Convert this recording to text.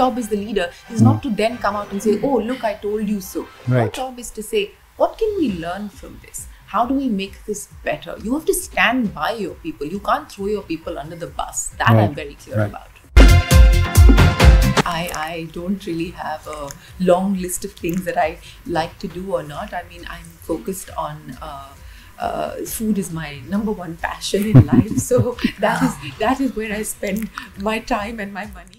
job as the leader is not to then come out and say, hmm. "Oh, look, I told you so." Your Our job is to say, "What can we learn from this? How do we make this better?" You have to stand by your people. You can't throw your people under the bus. That Right. I'm very clear Right. about. I, I don't really have a long list of things that I like to do or not. I mean, I'm focused on uh, uh, food is my number one passion in life. So that is that is where I spend my time and my money.